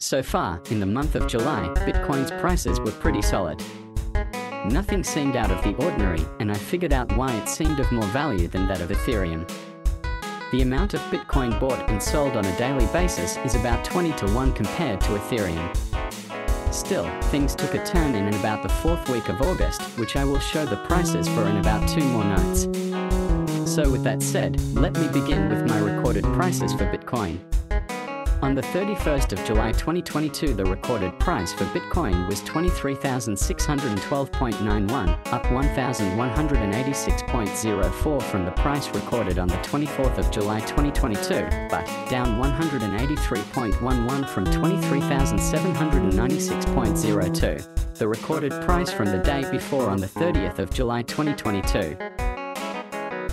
So far, in the month of July, Bitcoin's prices were pretty solid. Nothing seemed out of the ordinary, and I figured out why it seemed of more value than that of Ethereum. The amount of Bitcoin bought and sold on a daily basis is about 20 to 1 compared to Ethereum. Still, things took a turn in about the fourth week of August, which I will show the prices for in about two more nights. So with that said, let me begin with my recorded prices for Bitcoin. On the 31st of July 2022 the recorded price for Bitcoin was 23,612.91, up 1,186.04 from the price recorded on the 24th of July 2022, but down 183.11 from 23,796.02, the recorded price from the day before on the 30th of July 2022.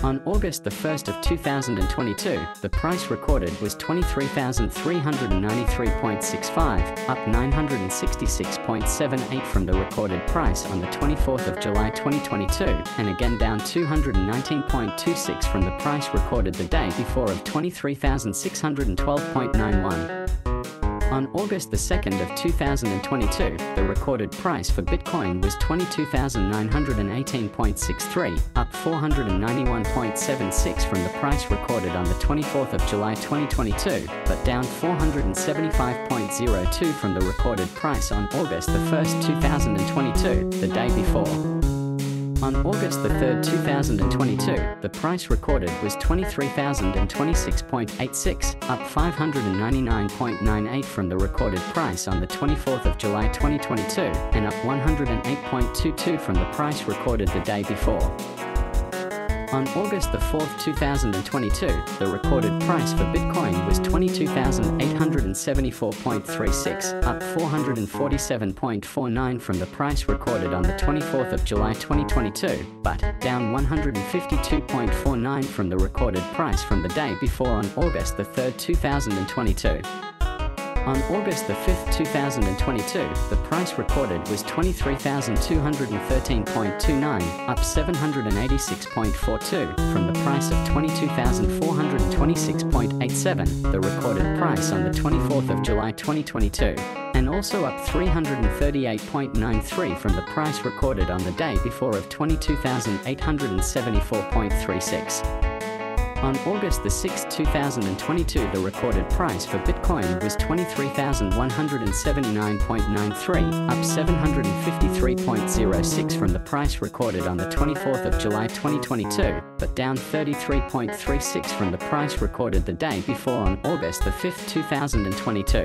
On August 1st of 2022, the price recorded was 23,393.65, up 966.78 from the recorded price on the 24th of July 2022, and again down 219.26 from the price recorded the day before of 23,612.91. On August the 2nd of 2022, the recorded price for Bitcoin was 22,918.63, up 491.76 from the price recorded on the 24th of July 2022, but down 475.02 from the recorded price on August the 1st, 2022, the day before. On August 3, 2022, the price recorded was 23,026.86, up 599.98 from the recorded price on the 24th of July 2022, and up 108.22 from the price recorded the day before. On August the 4th, 2022, the recorded price for Bitcoin was 22,874.36, up 447.49 from the price recorded on the 24th of July 2022, but down 152.49 from the recorded price from the day before on August the 3rd, 2022. On August 5, 2022, the price recorded was 23,213.29, up 786.42 from the price of 22,426.87, the recorded price on the 24th of July 2022, and also up 338.93 from the price recorded on the day before of 22,874.36. On August the 6, 2022, the recorded price for Bitcoin was 23,179.93, up 753.06 from the price recorded on the 24th of July 2022, but down 33.36 from the price recorded the day before on August the 5, 2022.